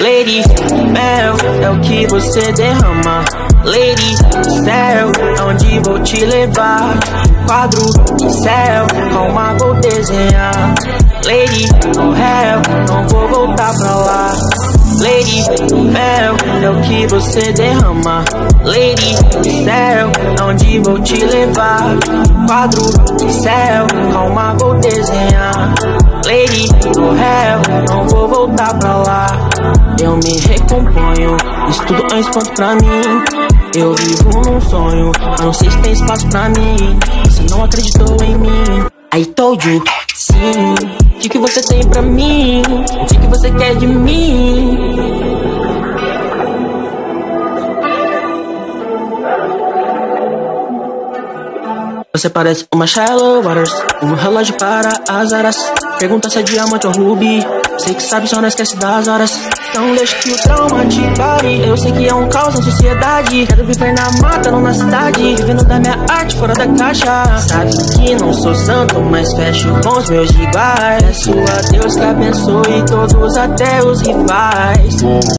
Lady, mel é o que você derrama. Lady, céu, onde vou te levar? Quadro, céu, calma, vou desenhar. Lady, no hell, não vou voltar pra lá. Lady, mel é o que você derrama. Lady, céu, onde vou te levar? Quadro, céu, calma, vou desenhar. No hell, não vou voltar pra lá. Eu me recomponho, estudo é um espanto pra mim. Eu vivo num sonho, não sei se tem espaço pra mim. Você não acreditou em mim. I told you, sim. O que, você tem pra mim? O que, você quer de mim? Você parece uma Shallow Waters, um relógio para as horas. Pergunta se é diamante ou rubi. Sei que sabe, só não esquece das horas. Então deixa que o trauma te pare. Eu sei que é um caos na sociedade. Quero viver na mata, não na cidade. Vivendo da minha arte fora da caixa. Sabe que não sou santo, mas fecho com os meus iguais. Peço a Deus que abençoe todos, até os rivais.